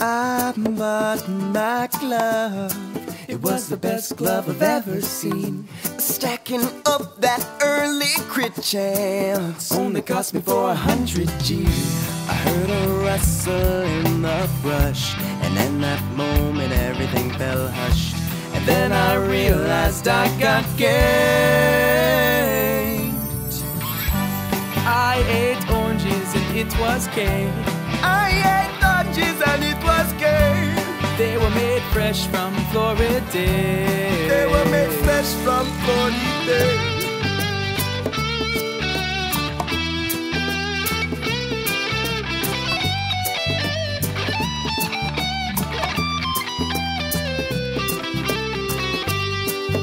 I bought my glove. It was the best glove I've ever seen. Stacking up that early crit chance only cost me 400 G. I heard a rustle in the brush, and in that moment everything fell hushed. And then I realized I got ganked. I ate oranges and it was cake. Oh, I ate oranges and it was gay. They were made fresh from Florida. They were made fresh from Florida.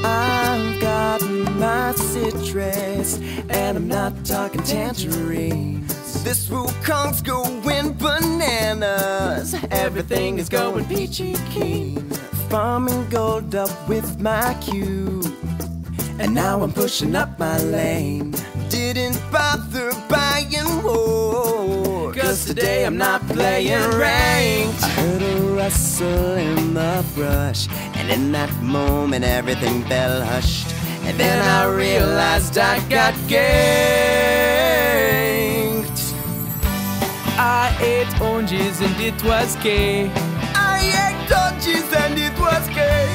I've got my citrus, and I'm not talking tangerines. This Wukong's going bananas. Everything is going peachy keen. Farming gold up with my Q. And now I'm pushing up my lane. Didn't bother buying more. Cause today I'm not playing ranked. I heard a rustle in the brush. And in that moment everything fell hushed. And then I realized I got ganked. I ate oranges and it was gay. I ate oranges and it was gay.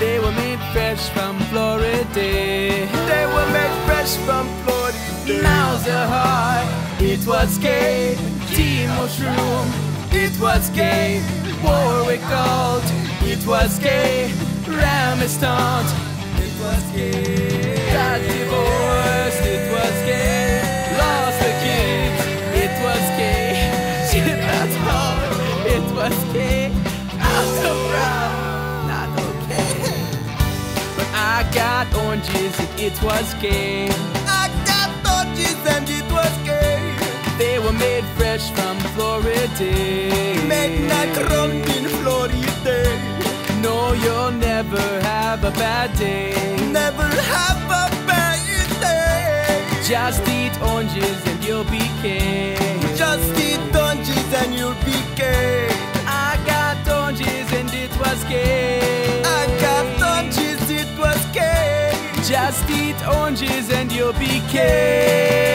They were made fresh from Florida. They were made fresh from Florida. Malzahar, it was gay. Teemo shroom, it was gay. Warwick gold, it was gay. Ramestant, it was gay. Oranges and it was gay. I got oranges and it was gay. They were made fresh from Florida. Midnight run in Florida. No, you'll never have a bad day. Never have a bad day. Just eat oranges and you'll be king. Just eat oranges and you'll be gay. Eat oranges and you'll be king.